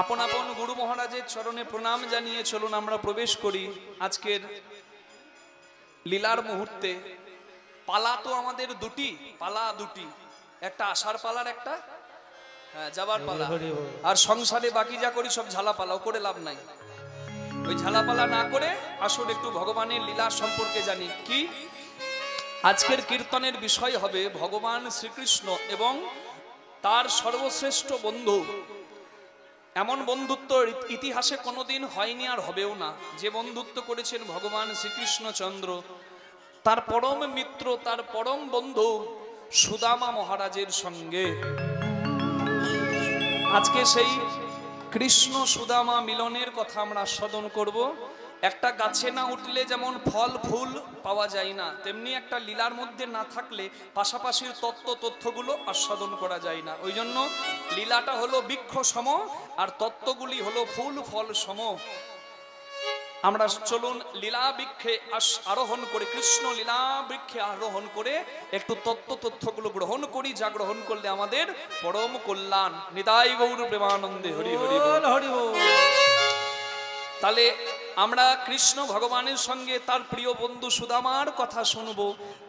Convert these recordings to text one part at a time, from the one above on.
আপন আপন গুরু মহারাজের চরণে প্রণাম জানিয়ে চলুন আমরা প্রবেশ করি আজকের লীলার মুহূর্তে। পালা তো আমাদের দুটি পালা দুটি। একটা আশার পালার একটা হ্যাঁ যাবার পালা। আর সংসারে বাকি যা করি সব ঝালা পালাও করে লাভ নাই। ওই ঝালাপালা না করে আসুন একটু ভগবানের লীলা সম্পর্কে জানি। কি? আজকের কীর্তনের বিষয় হবে ভগবান শ্রীকৃষ্ণ এবং তার সর্বশ্রেষ্ঠ বন্ধু এমন বন্ধুত্ব ইতিহাসে কোনোদিন হয়নি আর হবেও না। যে বন্ধুত্ব করেছেন ভগবান শ্রীকৃষ্ণচন্দ্র, তার পরম মিত্র, তার পরম বন্ধু সুদামা মহারাজের সঙ্গে। আজকে সেই কৃষ্ণ সুদামা মিলনের কথা আমরা আস্বাদন করব। একটা গাছে না উঠলে যেমন ফল, ফুল পাওয়া যায় না, তেমনি একটা লীলার মধ্যে না থাকলে পাশাপাশির তত্ত্ব তথ্যগুলো আস্বাদন করা যায় না। ওই জন্য লীলাটা হলো বৃক্ষ সম আর তত্ত্বগুলি হলো ফুল, ফল সম। আমরা চলুন লীলা বৃক্ষে আরোহণ করে, কৃষ্ণ লীলা বৃক্ষে আরোহণ করে একটু তত্ত্ব তথ্যগুলো গ্রহণ করি, যা গ্রহণ করলে আমাদের পরম কল্যাণ। নিতাই গৌর প্রেমানন্দে হরি হরি হরি তাহলে আমরা কৃষ্ণ ভগবানের সঙ্গে তার প্রিয় বন্ধু সুদামার কথা শুনব।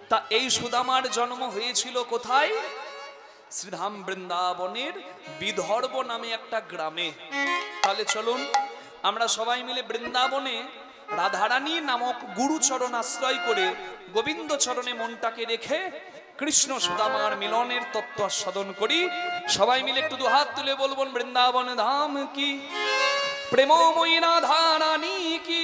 তা এই সুদামার জন্ম হয়েছিল কোথায়? শ্রীধাম বৃন্দাবনের বিদর্ভ নামে একটা গ্রামে। তাহলে চলুন, আমরা সবাই মিলে বৃন্দাবনে রাধারানী নামক গুরুচরণ আশ্রয় করে গোবিন্দ চরণে মনটাকে রেখে কৃষ্ণ সুদামার মিলনের তত্ত্ব আস্বাদন করি। সবাই মিলে একটু দুহাত তুলে বলবন বৃন্দাবন ধাম কি? প্রেমময়ী রাধারানী কি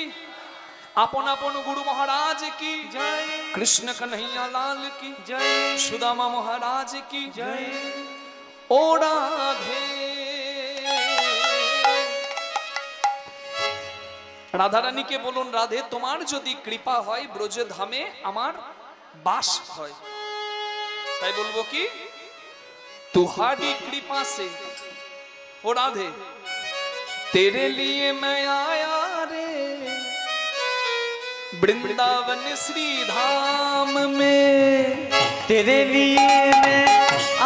আপন আপন গুরু মহারাজ কি জয় কৃষ্ণ কানহাইয়া লাল কি জয় সুদামা মহারাজ কি জয় ও রাধে রাধারানীকে বলুন রাধে তোমার যদি কৃপা হয় ব্রজ ধামে আমার বাস হয়। তাই বলব কি? তুহারি কৃপা সে। ও রাধে। तेरे लिए मैं आया रे वृंदावन श्री धाम में तेरे लिए मैं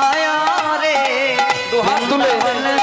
आया रे दो हाथ तुले।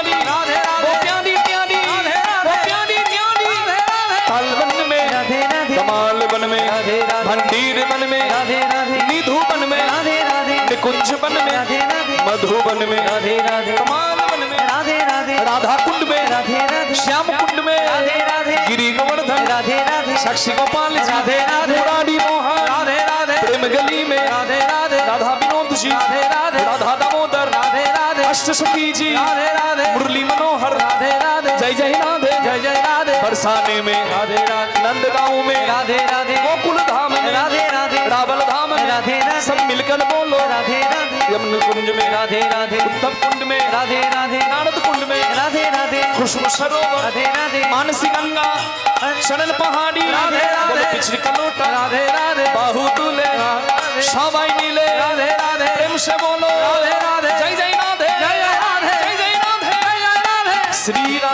में राधे राधे भंडीर बन में राधे राधे निधु बन में राधे राधे निकुंज बन में मधुबन में राधे राधे कमाल बन में राधे राधे राधा कुंड में राधे राधे श्याम कुंड में राधे राधे गिरी गोवर्धन राधे राधे साक्षी गोपाल राधे राधे मोहन राधे राधे प्रेम गली में राधे राधे राधा विनोद जी राधे राधे राधा दामोदर राधे राधे अष्ट सखी जी राधे राधे मुरली मनोहर राधे राधे जय जय राधे जय जय बरसाने में। राधे राधे नंदगांव में। राधे राधे गोकुल धाम में। राधे राधे रावल धाम में। राधे राधे सब मिलकर बोलो। राधे राधे यमुन कुंज में। राधे राधे उत्तम कुंड में। राधे राधे नारद कुंड में। राधे राधे खुशबू सरोवर। राधे राधे मानसी गंगा। शरण पहाड़ी। राधे राधे पिछड़ी कलोटा। राधे राधे बाहु दूले सबाई मिले। राधे राधे प्रेम से बोलो। राधे राधे जय जय राधे। जय जय राधे जय जय राधे। श्री राधे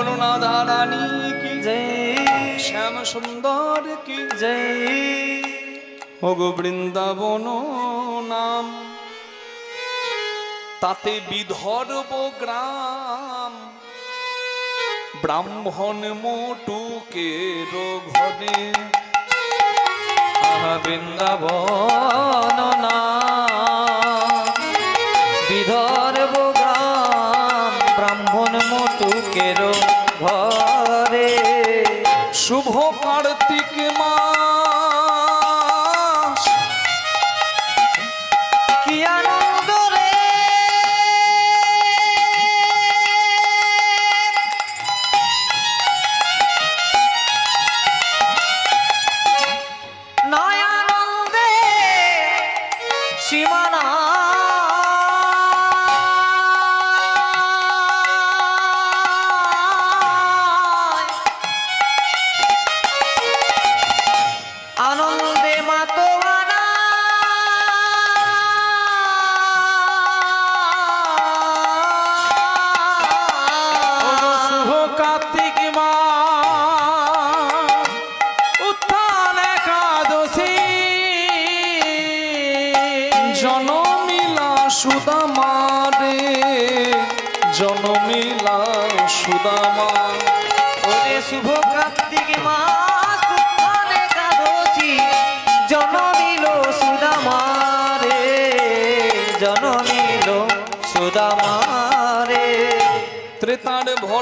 গণনা দারানি কি শ্যাম সুন্দর কি হগো বৃন্দাবন নাম। তাতে বিধর্ব গ্রাম। ব্রাহ্মণ মোটুকে ঘরে বৃন্দাবন না বিধর しま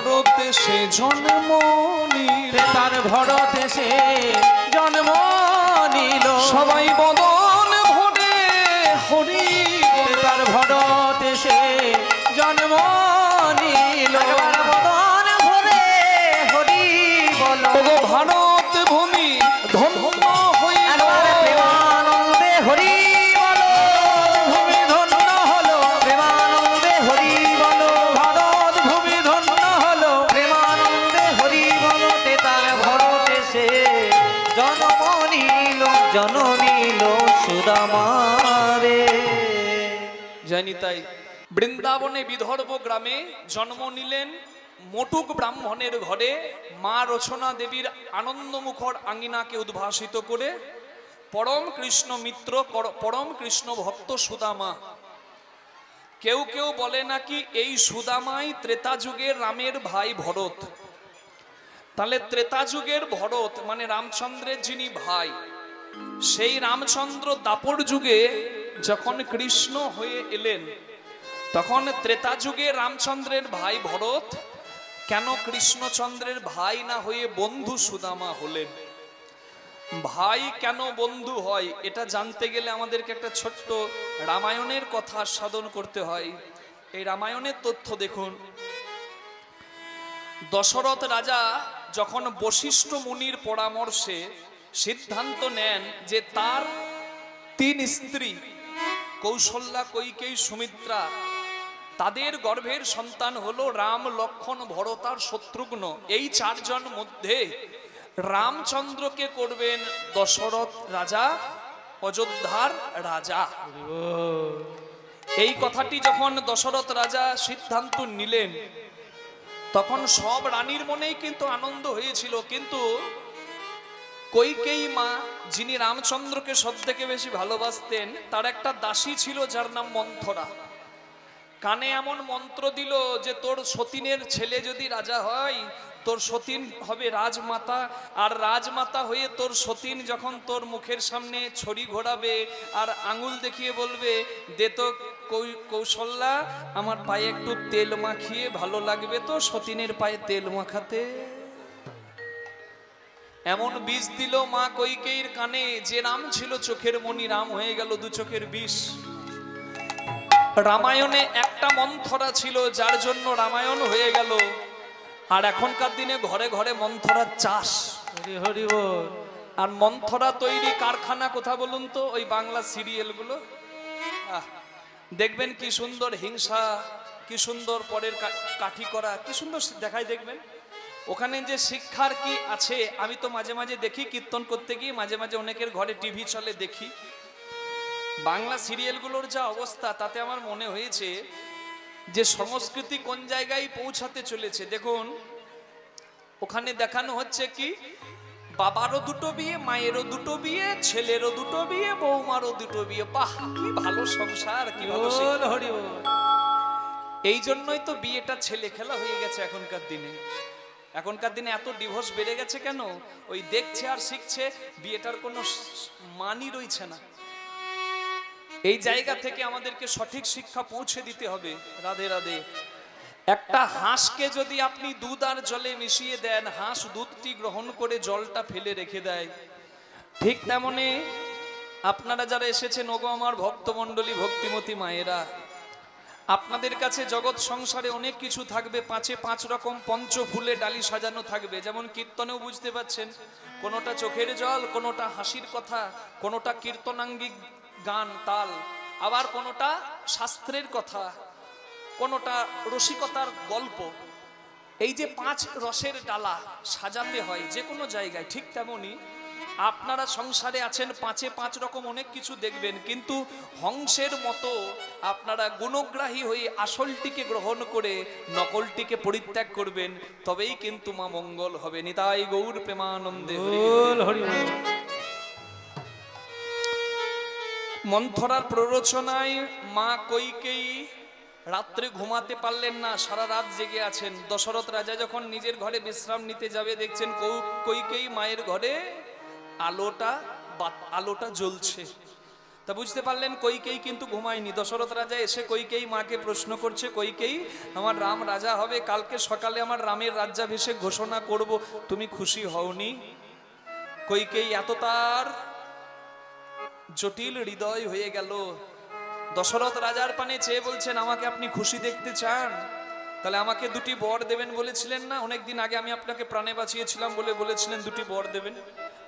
ভরতে সে জন্ম নিল তার ভরতে সে জন্ম নিল সবাই বদন ভরে হরি। তার ভরতে সে তাই বৃন্দাবনে বিদর্ভ গ্রামে জন্ম নিলেন মোটুক ব্রাহ্মণের ঘরে মা রচনা দেবীর আনন্দমুখর আঙ্গিনাকে উদ্ভাসিত করে পরম কৃষ্ণ মিত্র পরম কৃষ্ণ ভক্ত সুদামা। কেউ কেউ বলে নাকি এই সুদামাই ত্রেতা যুগের রামের ভাই ভরত। তাহলে ত্রেতা যুগের ভরত মানে রামচন্দ্রের যিনি ভাই, সেই রামচন্দ্র দাপর যুগে যখন কৃষ্ণ হয়ে এলেন, তখন ত্রেতা যুগে রামচন্দ্রের ভাই ভরত, কেন কৃষ্ণচন্দ্রের ভাই না হয়ে বন্ধু সুদামা হলেন? ভাই কেন বন্ধু হয়, এটা জানতে গেলে আমাদেরকে একটা ছোট্ট রামায়ণের কথা সাধন করতে হয়। এই রামায়ণের তথ্য দেখুন। দশরথ রাজা যখন বশিষ্ঠ মুনির পরামর্শে সিদ্ধান্ত নেন যে তার তিন স্ত্রী কৌশল্যা কৈকেয়ী সুমিত্রা। তাদের গর্ভের সন্তান হলো রাম লক্ষণ ভরতার শত্রুঘ্ন। এই চারজন মধ্যে রামচন্দ্রকে করবেন দশরথ রাজা, অযোধ্যার রাজা। এই কথাটি যখন দশরথ রাজা সিদ্ধান্ত নিলেন, তখন সব রানীর মনেই কিন্তু আনন্দ হয়েছিল। কিন্তু কৈকেয়ী মা, যিনি রামচন্দ্রকে সব থেকে বেশি ভালোবাসতেন, তার একটা দাসী ছিল যার নাম মন্থরা। কানে এমন মন্ত্র দিল যে, তোর সতীনের ছেলে যদি রাজা হয়, তোর সতীন হবে রাজমাতা, আর রাজমাতা হয়ে তোর সতীন যখন তোর মুখের সামনে ছড়ি ঘোরাবে, আর আঙুল দেখিয়ে বলবে, দে তো কৌশল্যা, আমার পায়ে একটু তেল মাখিয়ে ভালো লাগবে তো সতীনের পায়ে তেল মাখাতে। এমন বিষ দিল মা কৈকেয়ীর কানে যে রাম ছিল চোখের মণি রাম হয়ে গেল দু চোখের বিষ। রামায়ণে একটা মন্থরা ছিল যার জন্য রামায়ণ হয়ে গেল। আর এখনকার দিনে ঘরে ঘরে মন্থরার চাষ। হরি হরি বল। আর মন্থরা তৈরি কারখানা কোথা বলুন তো? ওই বাংলা সিরিয়ালগুলো। দেখবেন কি সুন্দর হিংসা কি সুন্দর পরের কাঠি করা কি সুন্দর দেখায় দেখবেন। ওখানে যে শিক্ষার কি আছে আমি তো মাঝে মাঝে দেখি কীর্তন করতে গিয়ে মাঝে মাঝে অনেকের ঘরে টিভি চলে দেখি। বাংলা সিরিয়ালগুলোর যা অবস্থা তাতে আমার মনে হয়েছে যে সংস্কৃতি কোন জায়গায় পৌঁছাতে চলেছে। দেখুন ওখানে দেখানো হচ্ছে কি বাবারও দুটো বিয়ে মায়েরও দুটো বিয়ে ছেলেরও দুটো বিয়ে বৌমারও দুটো বিয়ে। বাহ কি ভালো সংসার কি ভালো এই জন্যই তো বিয়েটা ছেলে খেলা হয়ে গেছে এখনকার দিনে। এখনকার দিনে এত ডিভোর্স বেড়ে গেছে কেন? ওই দেখছে আর শিখছে, বিয়েটার কোনো মানই রইছে না। এই জায়গা থেকে আমাদেরকে সঠিক শিক্ষা পৌঁছে দিতে হবে। রাধে রাধে। একটা হাঁসকে যদি আপনি দুধ আর জলে মিশিয়ে দেন, হাঁস দুধটি গ্রহণ করে জলটা ফেলে রেখে দেয়। ঠিক তেমনি আপনারা যারা এসেছেন, ওগো আমার ভক্তমণ্ডলী, ভক্তিমতী মায়েরা আপনাদের কাছে জগৎ সংসারে অনেক কিছু থাকবে, পাঁচে পাঁচ রকম পঞ্চ ফুলে ডালি সাজানো থাকবে। যেমন কীর্তনেও বুঝতে পাচ্ছেন, কোনোটা চোখের জল, কোনোটা হাসির কথা, কোনোটা কীর্তনাঙ্গিক গান, তাল, আবার কোনোটা শাস্ত্রের কথা, কোনোটা রসিকতার গল্প। এই যে পাঁচ রসের ডালা সাজাতে হয় যে কোনো জায়গায়, ঠিক তেমনই আপনারা সংসারে আছেন পাঁচে পাঁচ রকম অনেক কিছু দেখবেন কিন্তু হংসের মতো আপনারা গুণগ্রাহী হয়ে আসলটিকে গ্রহণ করে নকলটিকে পরিত্যাগ করবেন তবেই কিন্তু মা মঙ্গল হবে নিতাই গৌর প্রেমানন্দে মন্থরার প্ররোচনায় মা কৈকেয়ী রাত্রে ঘুমাতে পারলেন না সারা রাত জেগে আছেন। দশরথ রাজা যখন নিজের ঘরে বিশ্রাম নিতে যাবে দেখছেন কৌ- কৈকেয়ী মায়ের ঘরে আলোটা আলোটা জ্বলছে। তা বুঝতে পারলেন কৈকেয়ী কিন্তু ঘুমায়নি। দশরথ রাজা এসে কৈকেয়ী মাকে প্রশ্ন করছে কৈকেয়ী আমার রাম রাজা হবে, কালকে সকালে আমার রামের রাজ্যাভিষেক ঘোষণা করব, তুমি খুশি হওনি? কৈকেয়ী এত তার জটিল হৃদয় হয়ে গেল। দশরথ রাজার পানে চেয়ে বলছেন, আমাকে আপনি খুশি দেখতে চান? তাহলে আমাকে দুটি বর দেবেন বলেছিলেন না? অনেকদিন আগে আমি আপনাকে প্রাণে বাঁচিয়েছিলাম বলে বলেছিলেন, দুটি বর দেবেন।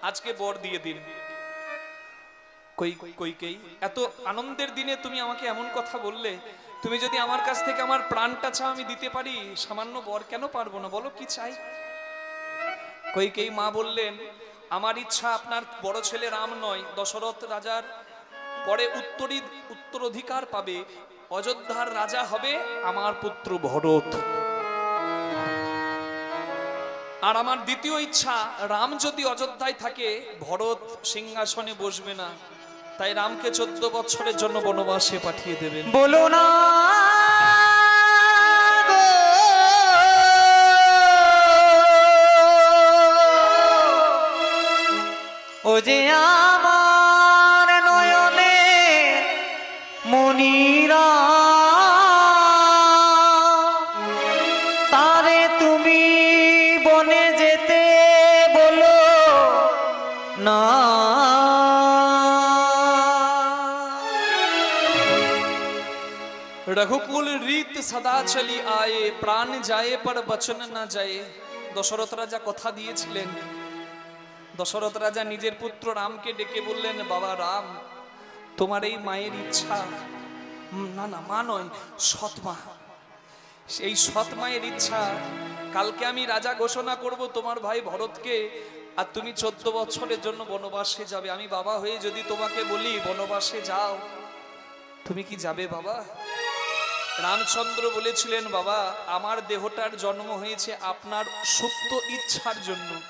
আজকে বর দিয়ে দিন। কই কইকেই এত আনন্দের দিনে তুমি আমাকে এমন কথা বললে। তুমি যদি আমার কাছ থেকে আমার প্রাণটা চাও, আমি দিতে পারি। সামান্য বর কেন পারব না? বলো কি চাই? কইকেই মা বললেন, আমার ইচ্ছা আপনার বড় ছেলে রাম নয়, দশরথ রাজার পরে উত্তরী, উত্তরাধিকার পাবে। অযোধ্যার রাজা হবে আমার পুত্র ভরত। আর আমার দ্বিতীয় ইচ্ছা, রাম যদি অযোধ্যায় থাকে, ভরত সিংহাসনে বসবে না। তাই রামকে চোদ্দ বছরের জন্য বনবাসে পাঠিয়ে দেবেন। বলো না ও যে আমার সদা চলি আয়ে, প্রাণ যায় পর বচন না যায়। দশরথ রাজা কথা দিয়েছিলেন। দশরথ রাজা নিজের পুত্র রামকে ডেকে বললেন, বাবা রাম, তোমার এই মায়ের ইচ্ছা? না না, মা নয়, সৎ মা। সেই সৎ মায়ের ইচ্ছা, কালকে আমি রাজা ঘোষণা করব তোমার ভাই ভরতকে, আর তুমি চোদ্দ বছরের জন্য বনবাসে যাবে। আমি বাবা হয়ে যদি তোমাকে বলি, বনবাসে যাও। তুমি কি যাবে বাবা? রামচন্দ্র বলেছিলেন, বাবা, আমার দেহটার জন্ম হয়েছে আপনার সুপ্ত ইচ্ছার জন্য।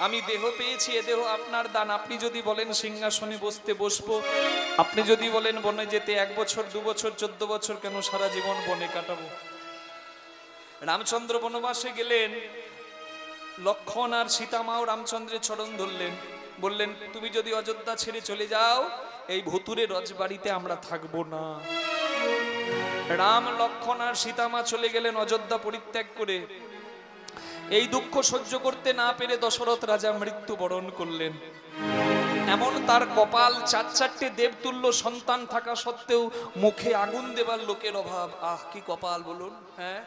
আমি দেহ পেয়েছি, এ দেহ আপনার দান। আপনি যদি বলেন, সিংহাসনে বসতে বসবো। আপনি যদি বলেন, বনে যেতে এক বছর, দু বছর, চোদ্দ বছর, কেন সারা জীবন বনে কাটাবো? রামচন্দ্র বনবাসে গেলেন। লক্ষণ আর সীতামাও রামচন্দ্রের চরণ ধরলেন। বললেন, তুমি যদি অযোধ্যা ছেড়ে চলে যাও, এই ভুতুরে রজবাড়িতে আমরা থাকব না। রাম, লক্ষণ আর সীতামা চলে গেলেন অযোধ্যা পরিত্যাগ করে। এই দুঃখ সহ্য করতে না পেরে দশরথ রাজা মৃত্যু বরণ করলেন। এমন তার কপাল, চার চারটে দেবতুল্য সন্তান থাকা সত্ত্বেও মুখে আগুন দেবার লোকের অভাব। আহ, কি কপাল বলুন হ্যাঁ?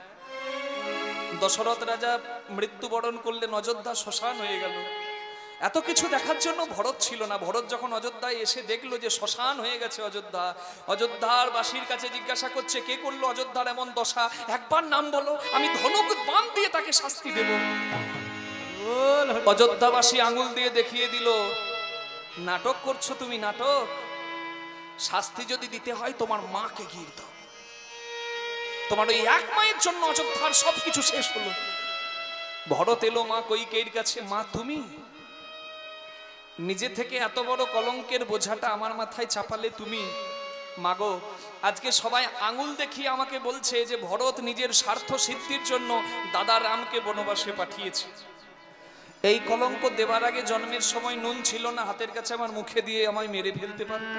দশরথ রাজা মৃত্যুবরণ করলেন, অযোধ্যা শ্মশান হয়ে গেল। এত কিছু দেখার জন্য ভরত ছিল না। ভরত যখন অযোধ্যায় এসে দেখল যে শ্মশান হয়ে গেছে অযোধ্যা, অযোধ্যার বাসীর কাছে জিজ্ঞাসা করছে, কে করল অযোধ্যার এমন দশা? একবার নাম বলো, আমি ধনুক বাম দিয়ে তাকে শাস্তি দেব। অযোধ্যাবাসী আঙুল দিয়ে দেখিয়ে দিল, নাটক করছ তুমি, নাটক? শাস্তি যদি দিতে হয়, তোমার মাকে গিয়ে দাও। তোমার ওই এক মায়ের জন্য অযোধ্যার সবকিছু শেষ হলো। ভরত এলো, মা কৈকের কাছে? মা, তুমি? নিজে থেকে এত বড় কলঙ্কের বোঝাটা আমার মাথায় চাপালে তুমি? মাগো, আজকে সবাই আঙুল দেখিয়ে আমাকে বলছে যে ভরত নিজের স্বার্থ সিদ্ধির জন্য দাদা রামকে বনবাসে পাঠিয়েছে। এই কলঙ্ক দেবার আগে জন্মের সময় নুন ছিল না, হাতের কাছে আমার মুখে দিয়ে আমায় মেরে ফেলতে পারত।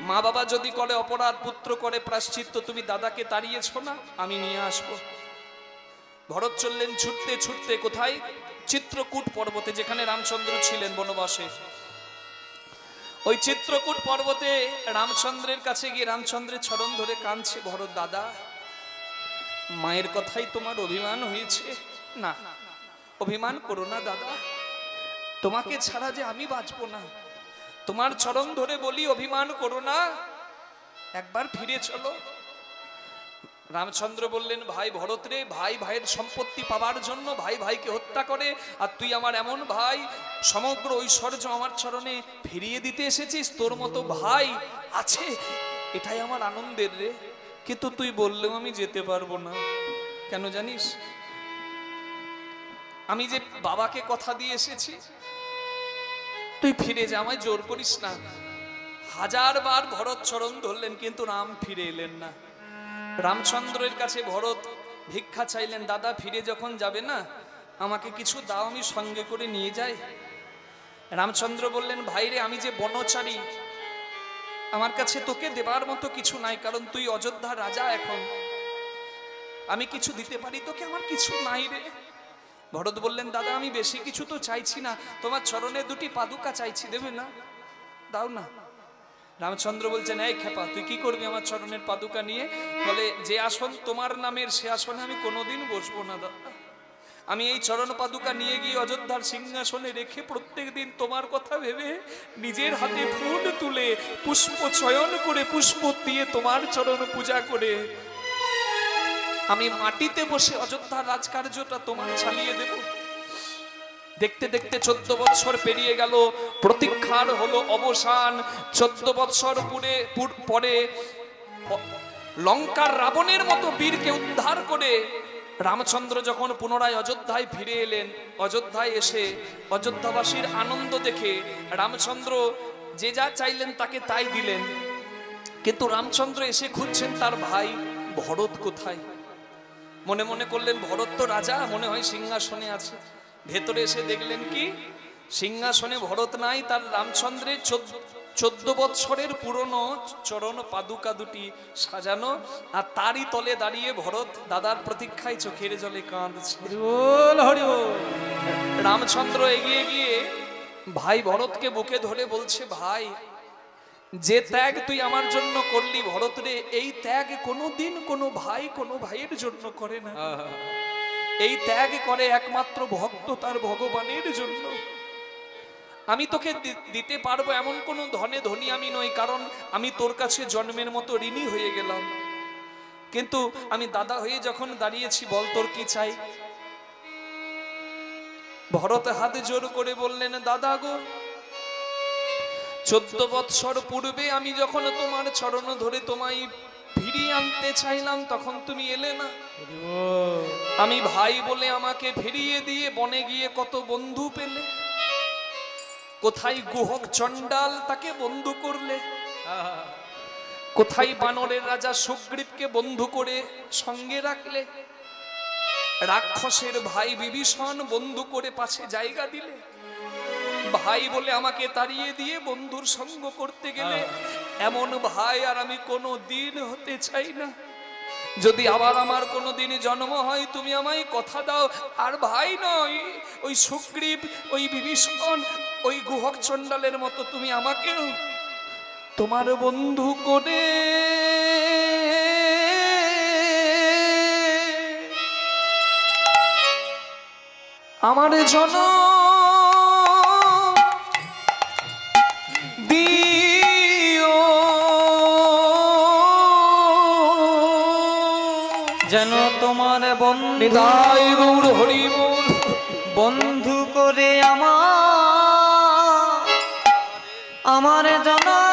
মা বাবা যদি করে, অপরাধ পুত্র করে প্রাশ্চিত্য তুমি দাদাকে তাড়িয়েছ না, আমি নিয়ে আসব। ভরত চললেন ছুটতে ছুটতে কোথায়? চিত্রকূট পর্বতে, যেখানে রামচন্দ্র ছিলেন বনবাসে। ওই চিত্রকূট পর্বতে রামচন্দ্রের কাছে গিয়ে রামচন্দ্রের চরণ ধরে কাঁদছে ভরত দাদা। মায়ের কথাই তোমার অভিমান হয়েছে? না, অভিমান করো না দাদা। তোমাকে ছাড়া যে আমি বাঁচবো না। তোমার চরণ ধরে বলি, অভিমান করো না। একবার ফিরে চলো। রামচন্দ্র বললেন, ভাই ভরত রে, ভাই ভাইয়ের সম্পত্তি পাবার জন্য ভাই ভাইকে হত্যা করে, আর তুই আমার এমন ভাই, সমগ্র ঐশ্বর্য আমার চরণে ফিরিয়ে দিতে এসেছিস, তোর মতো ভাই আছে? এটাই আমার আনন্দের রে। কিন্তু তুই বললেও আমি যেতে পারব না। কেন জানিস? আমি যে বাবাকে কথা দিয়ে এসেছি, তুই ফিরে যা, আমায় জোর করিস না। হাজার বার ভরত চরণ ধরলেন, কিন্তু রাম ফিরে এলেন না। রামচন্দ্রের কাছে ভরত ভিক্ষা চাইলেন, দাদা, ফিরে যখন যাবে না, আমাকে কিছু দাও, আমি সঙ্গে করে নিয়ে যাই। রামচন্দ্র বললেন ভাইরে আমি যে বনচারী, আমার কাছে তোকে দেবার মতো কিছু নাই, কারণ তুই অযোধ্যা রাজা এখন। আমি কিছু দিতে পারি, তোকে আমার কিছু নাই রে। ভরত বললেন, দাদা, আমি বেশি কিছু তো চাইছি না, তোমার চরণে দুটি পাদুকা চাইছি, দেবে না? দাও না। রামচন্দ্র বলছেন, এই খেপা, তুই কি করবি আমার চরণের পাদুকা নিয়ে? বলে, যে আসন তোমার নামের, সে আসনে আমি কোনোদিন বসবো না, দাদা। আমি এই চরণ পাদুকা নিয়ে গিয়ে অযোধ্যার সিংহাসনে রেখে প্রত্যেক দিন তোমার কথা ভেবে নিজের হাতে ফুল তুলে পুষ্প চয়ন করে পুষ্প দিয়ে তোমার চরণ পূজা করে। আমি মাটিতে বসে অযোধ্যার রাজকার্যটা তোমার চালিয়ে দেব। দেখতে দেখতে চোদ্দ বৎসর পেরিয়ে গেল। প্রতীক্ষার হলো অবসান। চোদ্দ বৎসর পুরে পুর- লঙ্কার রাবণের মতো বীরকে উদ্ধার করে রামচন্দ্র যখন পুনরায় অযোধ্যায় ফিরে এলেন, অযোধ্যায় এসে অযোধ্যাবাসীর আনন্দ দেখে রামচন্দ্র যে যা চাইলেন তাকে তাই দিলেন। কিন্তু রামচন্দ্র এসে খুঁজছেন তার ভাই, ভরত কোথায়? মনে মনে করলেন, ভরত তো রাজা, মনে হয় সিংহাসনে আছে। ভেতরে এসে দেখলেন কি? সিংহাসনে ভরত নাই তার রামচন্দ্রের চোদ্দ বৎসরের পুরনো চরণ পাদুকা দুটি সাজানো আর তারই তলে দাঁড়িয়ে ভরত দাদার প্রতীক্ষায় চোখের জলে কাঁদছে। রামচন্দ্র এগিয়ে গিয়ে ভাই ভরতকে বুকে ধরে বলছে ভাই যে ত্যাগ তুই আমার জন্য করলি ভরত রে এই ত্যাগ কোনোদিন কোনো ভাই কোনো ভাইয়ের জন্য করে না। এই ত্যাগ করে একমাত্র ভক্ত তার ভগবানের জন্য। আমি তোকে দিতে পারব এমন কোনো ধনে ধনী আমি নই, কারণ আমি তোর কাছে জন্মের মতো ঋণী হয়ে গেলাম। কিন্তু আমি দাদা হয়ে যখন দাঁড়িয়েছি, বল তোর কি চাই? ভরত হাত জোর করে বললেন, দাদা গো, চোদ্দ বৎসর পূর্বে আমি যখন তোমার চরণ ধরে তোমায় ফিরিয়ে আনতে চাইলাম, তখন তুমি এলে না? আমি ভাই বলে আমাকে ফিরিয়ে দিয়ে বনে গিয়ে কত বন্ধু পেলে? কোথায় গুহক চণ্ডাল তাকে বন্ধু করলে? কোথায় বানরের রাজা সুগ্রীবকে বন্ধু করে সঙ্গে রাখলে? রাক্ষসের ভাই বিভীষণ বন্ধু করে পাশে জায়গা দিলে? ভাই বলে আমাকে তাড়িয়ে দিয়ে বন্ধুর সঙ্গ করতে গেলে? এমন ভাই আর আমি কোনো দিন হতে চাই না। যদি আবার আমার কোনো দিন জন্ম হয়, তুমি আমায় কথা দাও। আর ভাই নয়, ওই সুগ্রীব, ওই বিভীষণ, ওই গুহক চণ্ডালের মতো তুমি আমাকেও তোমার বন্ধু করে। আমার জন যেন তোমার বন্ধু গৌর হরি বন্ধু করে আমার আমার জনম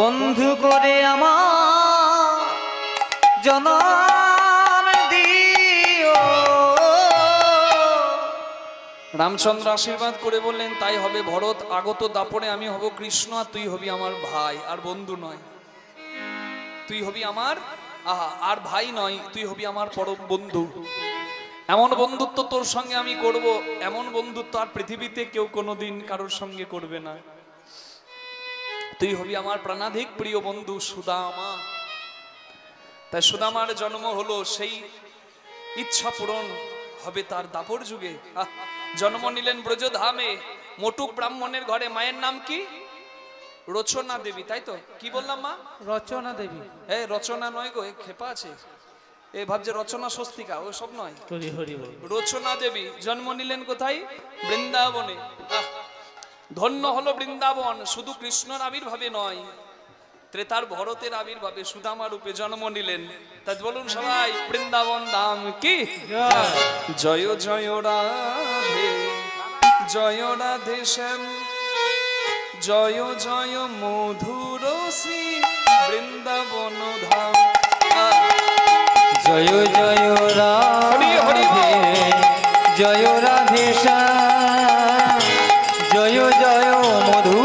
বন্ধু করে আমার দিও। রামচন্দ্র আশীর্বাদ করে বললেন, তাই হবে ভরত, আগত দাপরে আমি হব কৃষ্ণ, আর তুই হবি আমার ভাই, আর বন্ধু নয়। তুই হবি আমার, আহা, আর ভাই নয়, তুই হবি আমার পরম বন্ধু। এমন বন্ধুত্ব তোর সঙ্গে আমি করব, এমন বন্ধুত্ব আর পৃথিবীতে কেউ কোনোদিন কারোর সঙ্গে করবে না। তুই হবি আমার প্রাণাধিক প্রিয় বন্ধু সুদামা। তাই সুদামার জন্ম হলো সেই ইচ্ছা পূরণ হবে তার দাপর যুগে। জন্ম নিলেন ব্রজধামে মোটুক ব্রাহ্মণের ঘরে। মায়ের নাম কি? রচনা দেবী তাই তো? কি বললাম মা? রচনা দেবী। এ রচনা নয় গো খেপা আছে। এ ভাবছে রচনা স্বস্তিকা ও সব নয়। রচনা দেবী জন্ম নিলেন কোথায়? বৃন্দাবনে। আহ, ধন্য হলো বৃন্দাবন শুধু কৃষ্ণর আবির্ভাবে নয় ত্রেতার ভরতের আবির্ভাবে সুদামা রূপে জন্ম নিলেন। তা বলুন সবাই বৃন্দাবন দাম কি? জয় জয় রাধে জয় রাধে শ্যাম জয় জয় মধুর শ্রী বৃন্দাবন ধাম। জয় জয় রাধে জয় রাধে জয় মধুর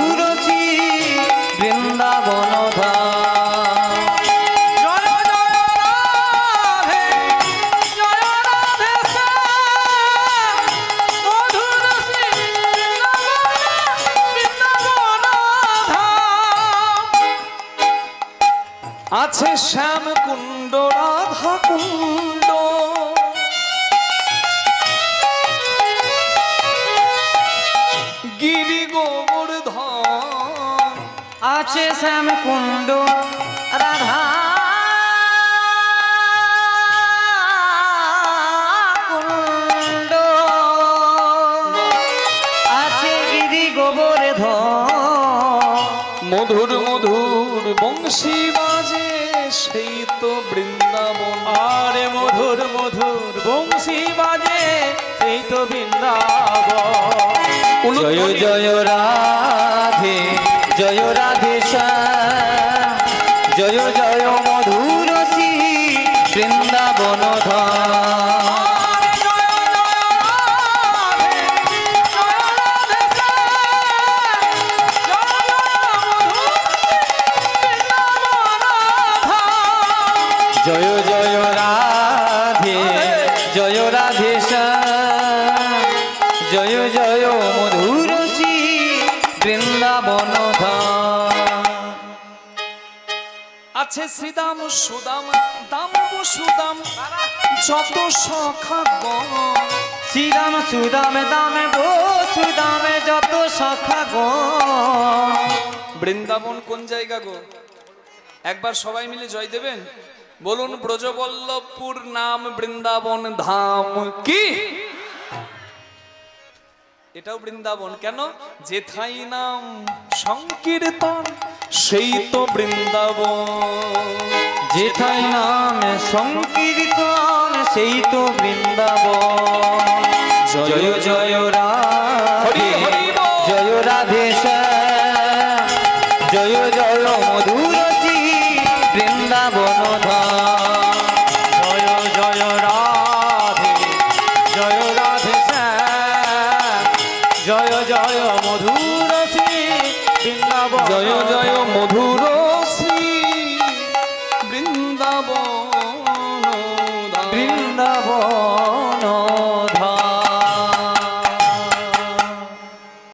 জয় জয় রাধে জয় রাধে সুদাম দাম সুদাম যত সখা শ্রীরাম সুদাম দামে গো সুদামে যত সখা গো বৃন্দাবন কোন জায়গা গো? একবার সবাই মিলে জয় দেবেন? বলুন ব্রজবল্লভপুর নাম বৃন্দাবন ধাম কি? এটাও বৃন্দাবন কেন? যেথাই নাম সংকীর্তন সেই তো বৃন্দাবন। যেথায় নাম সংকীর্তন সেই তো বৃন্দাবন। জয় জয় রাধে